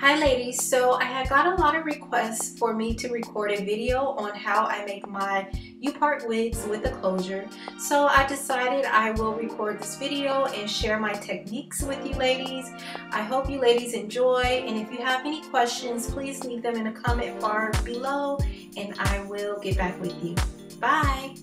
Hi ladies, so I had got a lot of requests for me to record a video on how I make my U-part wigs with a closure. So I decided I will record this video and share my techniques with you ladies. I hope you ladies enjoy and if you have any questions, please leave them in a comment bar below and I will get back with you. Bye!